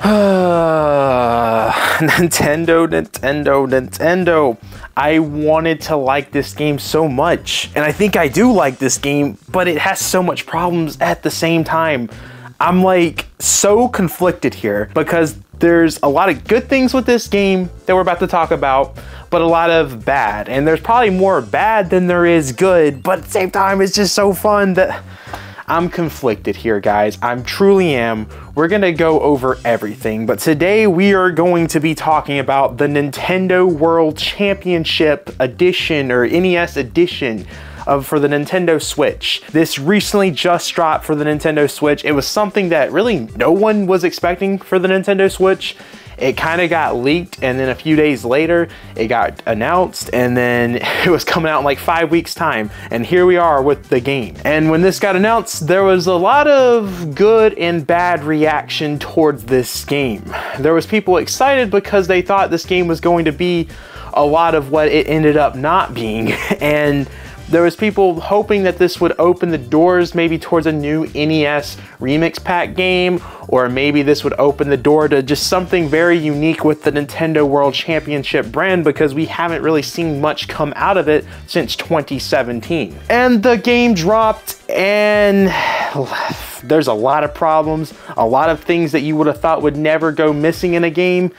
Nintendo, Nintendo, Nintendo. I wanted to like this game so much. And I think I do like this game, but it has so much problems at the same time. I'm like so conflicted here because there's a lot of good things with this game that we're about to talk about, but a lot of bad. And there's probably more bad than there is good, but at the same time, it's just so fun that I'm conflicted here, guys. I'm truly am. We're gonna go over everything, but today we are going to be talking about the Nintendo World Championship Edition or NES Edition of, for the Nintendo Switch. This recently just dropped for the Nintendo Switch. It was something that really no one was expecting for the Nintendo Switch it kind of got leaked and then a few days later it got announced and then it was coming out in like five weeks time. And here we are with the game. And when this got announced there was a lot of good and bad reaction towards this game. There was people excited because they thought this game was going to be a lot of what it ended up not being. And there was people hoping that this would open the doors maybe towards a new NES Remix Pack game, or maybe this would open the door to just something very unique with the Nintendo World Championship brand because we haven't really seen much come out of it since 2017. And the game dropped and there's a lot of problems, a lot of things that you would have thought would never go missing in a game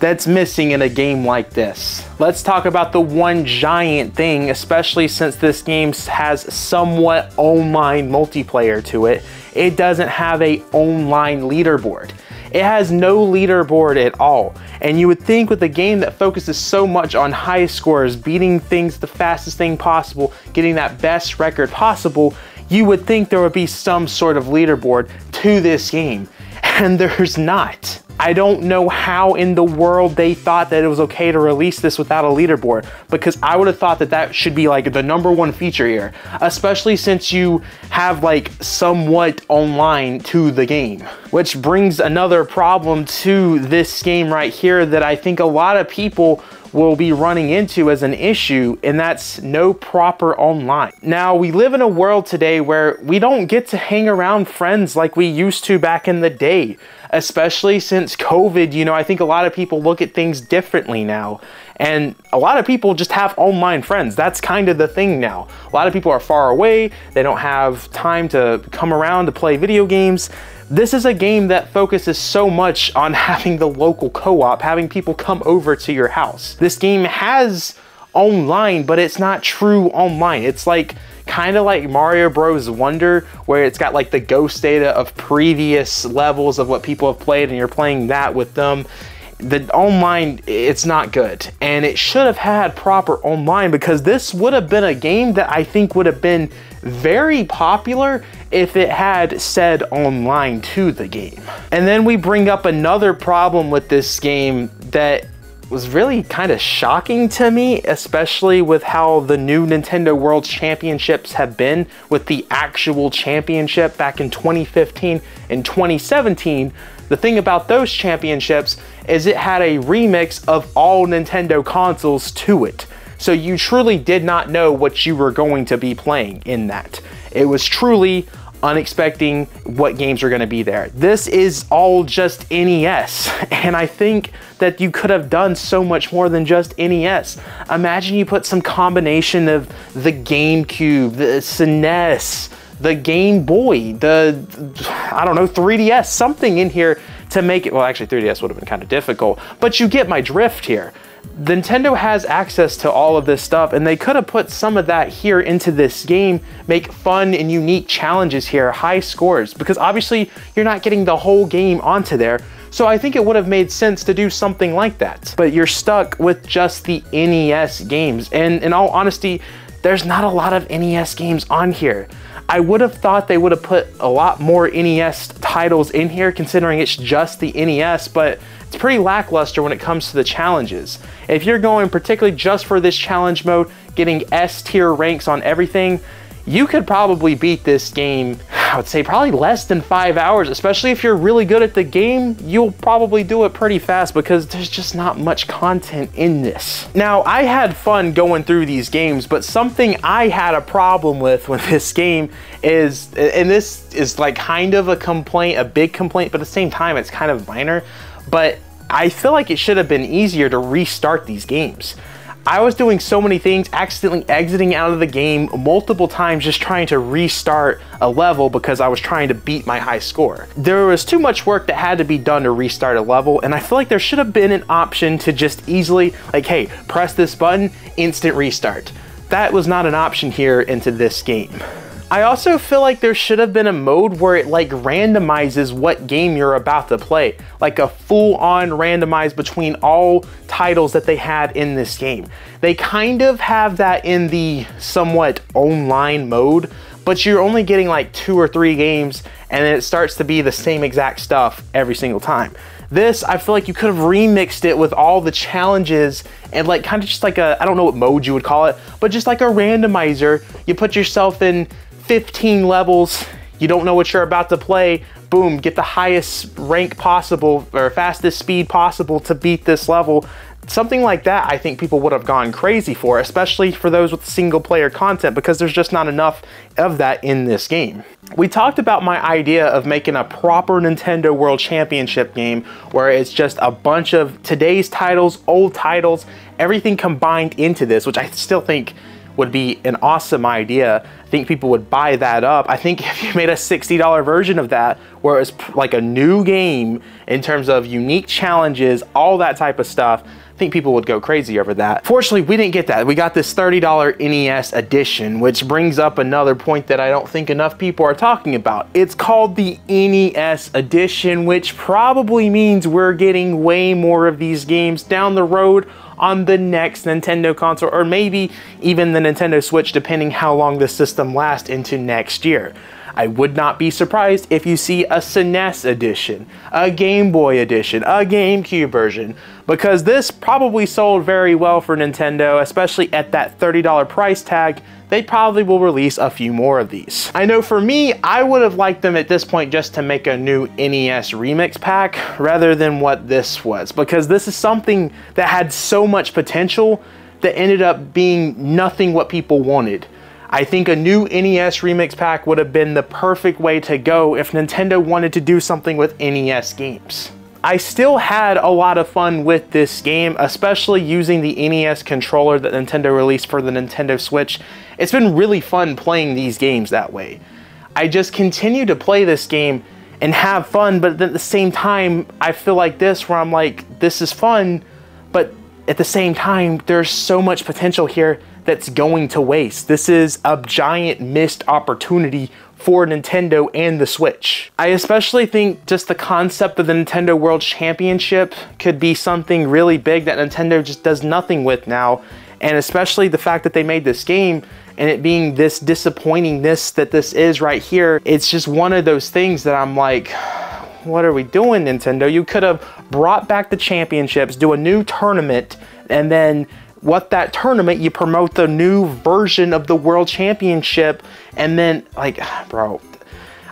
that's missing in a game like this. Let's talk about the one giant thing, especially since this game has somewhat online multiplayer to it. It doesn't have a online leaderboard. It has no leaderboard at all. And you would think with a game that focuses so much on high scores, beating things the fastest thing possible, getting that best record possible, you would think there would be some sort of leaderboard to this game. And there's not. I don't know how in the world they thought that it was okay to release this without a leaderboard because I would have thought that that should be like the number one feature here, especially since you have like somewhat online to the game. Which brings another problem to this game right here that I think a lot of people will be running into as an issue, and that's no proper online. Now, we live in a world today where we don't get to hang around friends like we used to back in the day, especially since COVID. You know, I think a lot of people look at things differently now. And a lot of people just have online friends. That's kind of the thing now. A lot of people are far away, they don't have time to come around to play video games. This is a game that focuses so much on having the local co-op, having people come over to your house. This game has online, but it's not true online. It's like kind of like Mario Bros. Wonder, where it's got like the ghost data of previous levels of what people have played, and you're playing that with them the online it's not good and it should have had proper online because this would have been a game that I think would have been very popular if it had said online to the game. And then we bring up another problem with this game that was really kind of shocking to me, especially with how the new Nintendo World Championships have been with the actual championship back in 2015 and 2017. The thing about those championships is it had a remix of all Nintendo consoles to it. So you truly did not know what you were going to be playing in that. It was truly unexpecting what games are going to be there. This is all just NES, and I think that you could have done so much more than just NES. Imagine you put some combination of the GameCube, the SNES, the Game Boy, the, I don't know, 3DS, something in here to make it, well, actually 3DS would have been kind of difficult, but you get my drift here. Nintendo has access to all of this stuff and they could have put some of that here into this game, make fun and unique challenges here, high scores, because obviously you're not getting the whole game onto there. So I think it would have made sense to do something like that. But you're stuck with just the NES games. And in all honesty, there's not a lot of NES games on here. I would have thought they would have put a lot more NES titles in here considering it's just the NES, but it's pretty lackluster when it comes to the challenges. If you're going particularly just for this challenge mode, getting S tier ranks on everything, you could probably beat this game I would say probably less than five hours, especially if you're really good at the game, you'll probably do it pretty fast because there's just not much content in this. Now, I had fun going through these games, but something I had a problem with with this game is, and this is like kind of a complaint, a big complaint, but at the same time, it's kind of minor, but I feel like it should have been easier to restart these games. I was doing so many things, accidentally exiting out of the game multiple times just trying to restart a level because I was trying to beat my high score. There was too much work that had to be done to restart a level and I feel like there should have been an option to just easily like, hey, press this button, instant restart. That was not an option here into this game. I also feel like there should have been a mode where it like randomizes what game you're about to play. Like a full on randomize between all titles that they had in this game. They kind of have that in the somewhat online mode, but you're only getting like two or three games and then it starts to be the same exact stuff every single time. This, I feel like you could have remixed it with all the challenges and like kind of just like a, I don't know what mode you would call it, but just like a randomizer. You put yourself in 15 levels, you don't know what you're about to play, boom, get the highest rank possible or fastest speed possible to beat this level. Something like that, I think people would have gone crazy for, especially for those with single player content, because there's just not enough of that in this game. We talked about my idea of making a proper Nintendo World Championship game where it's just a bunch of today's titles, old titles, everything combined into this, which I still think would be an awesome idea. I think people would buy that up. I think if you made a $60 version of that, where it's like a new game in terms of unique challenges, all that type of stuff, think people would go crazy over that. Fortunately, we didn't get that. We got this $30 NES edition, which brings up another point that I don't think enough people are talking about. It's called the NES edition, which probably means we're getting way more of these games down the road on the next Nintendo console or maybe even the Nintendo Switch depending how long the system lasts into next year. I would not be surprised if you see a SNES edition, a Game Boy edition, a GameCube version, because this probably sold very well for Nintendo, especially at that $30 price tag they probably will release a few more of these. I know for me, I would have liked them at this point just to make a new NES remix pack rather than what this was because this is something that had so much potential that ended up being nothing what people wanted. I think a new NES remix pack would have been the perfect way to go if Nintendo wanted to do something with NES games. I still had a lot of fun with this game, especially using the NES controller that Nintendo released for the Nintendo Switch. It's been really fun playing these games that way. I just continue to play this game and have fun, but at the same time, I feel like this where I'm like, this is fun, but at the same time, there's so much potential here that's going to waste. This is a giant missed opportunity for Nintendo and the Switch. I especially think just the concept of the Nintendo World Championship could be something really big that Nintendo just does nothing with now. And especially the fact that they made this game and it being this disappointingness that this is right here, it's just one of those things that I'm like, what are we doing, Nintendo? You could have brought back the championships, do a new tournament, and then what that tournament, you promote the new version of the world championship, and then like, bro,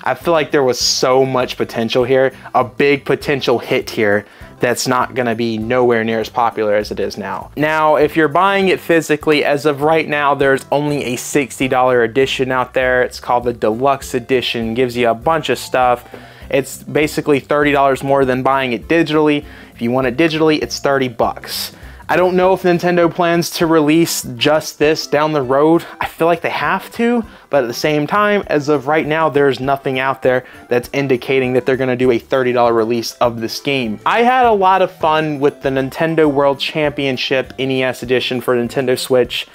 I feel like there was so much potential here, a big potential hit here that's not gonna be nowhere near as popular as it is now. Now, if you're buying it physically, as of right now, there's only a $60 edition out there. It's called the Deluxe Edition, gives you a bunch of stuff. It's basically $30 more than buying it digitally. If you want it digitally, it's 30 bucks. I don't know if Nintendo plans to release just this down the road. I feel like they have to, but at the same time, as of right now, there's nothing out there that's indicating that they're gonna do a $30 release of this game. I had a lot of fun with the Nintendo World Championship NES edition for Nintendo Switch,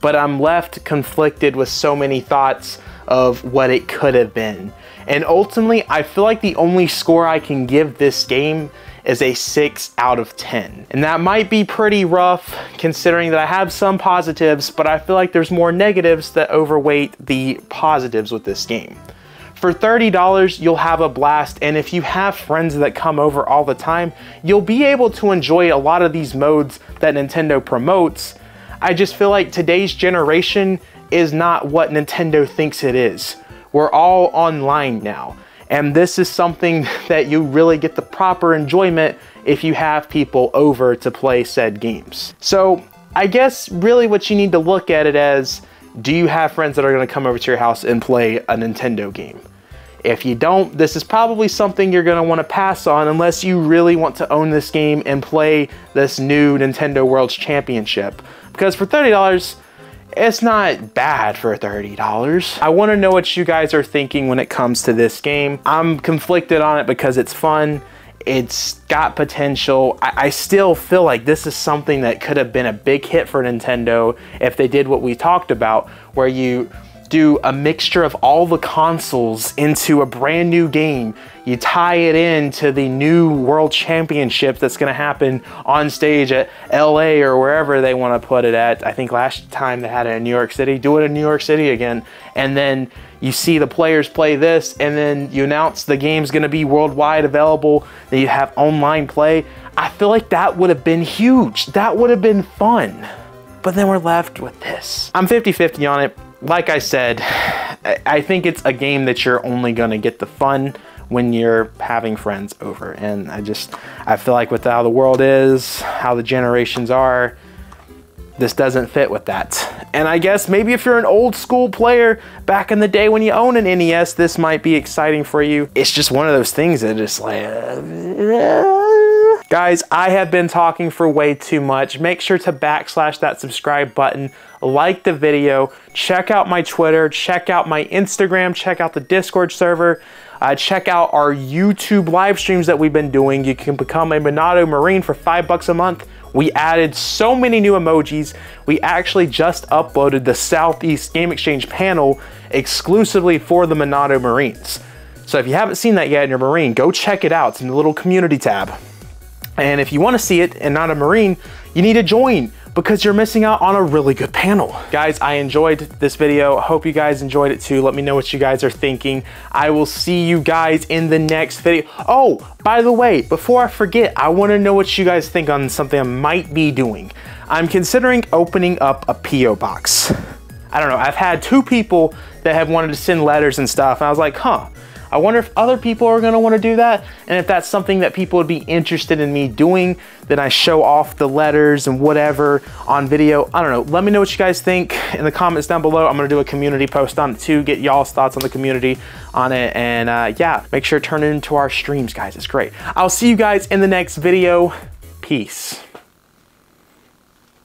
but I'm left conflicted with so many thoughts of what it could have been. And ultimately, I feel like the only score I can give this game is a 6 out of 10. And that might be pretty rough considering that I have some positives, but I feel like there's more negatives that overweight the positives with this game. For $30, you'll have a blast, and if you have friends that come over all the time, you'll be able to enjoy a lot of these modes that Nintendo promotes. I just feel like today's generation is not what Nintendo thinks it is we're all online now. And this is something that you really get the proper enjoyment if you have people over to play said games. So I guess really what you need to look at it as, do you have friends that are gonna come over to your house and play a Nintendo game? If you don't, this is probably something you're gonna wanna pass on unless you really want to own this game and play this new Nintendo World's Championship. Because for $30, it's not bad for $30. I wanna know what you guys are thinking when it comes to this game. I'm conflicted on it because it's fun. It's got potential. I, I, still feel like this is something that could have been a big hit for Nintendo if they did what we talked about, where you do a mixture of all the consoles into a brand new game. You tie it into the new World Championship that's going to happen on stage at LA or wherever they want to put it at. I think last time they had it in New York City. Do it in New York City again. And then you see the players play this, and then you announce the game's going to be worldwide available. Then you have online play. I feel like that would have been huge. That would have been fun. But then we're left with this. I'm 50 50 on it like I said, I think it's a game that you're only gonna get the fun when you're having friends over. And I just, I feel like with how the world is, how the generations are, this doesn't fit with that. And I guess maybe if you're an old school player back in the day when you own an NES, this might be exciting for you. It's just one of those things that just like, uh, Guys, I have been talking for way too much. Make sure to backslash that subscribe button, like the video, check out my Twitter, check out my Instagram, check out the Discord server, uh, check out our YouTube live streams that we've been doing. You can become a Monado Marine for five bucks a month. We added so many new emojis. We actually just uploaded the Southeast Game Exchange panel exclusively for the Monado Marines. So if you haven't seen that yet in your Marine, go check it out. It's in the little community tab. And if you want to see it and not a Marine, you need to join because you're missing out on a really good panel. Guys, I enjoyed this video. Hope you guys enjoyed it too. Let me know what you guys are thinking. I will see you guys in the next video. Oh, by the way, before I forget, I wanna know what you guys think on something I might be doing. I'm considering opening up a P.O. box. I don't know, I've had two people that have wanted to send letters and stuff, and I was like, huh, I wonder if other people are gonna wanna do that. And if that's something that people would be interested in me doing, then I show off the letters and whatever on video. I don't know. Let me know what you guys think in the comments down below. I'm gonna do a community post on it too, get y'all's thoughts on the community on it. And uh, yeah, make sure to turn into our streams, guys. It's great. I'll see you guys in the next video. Peace.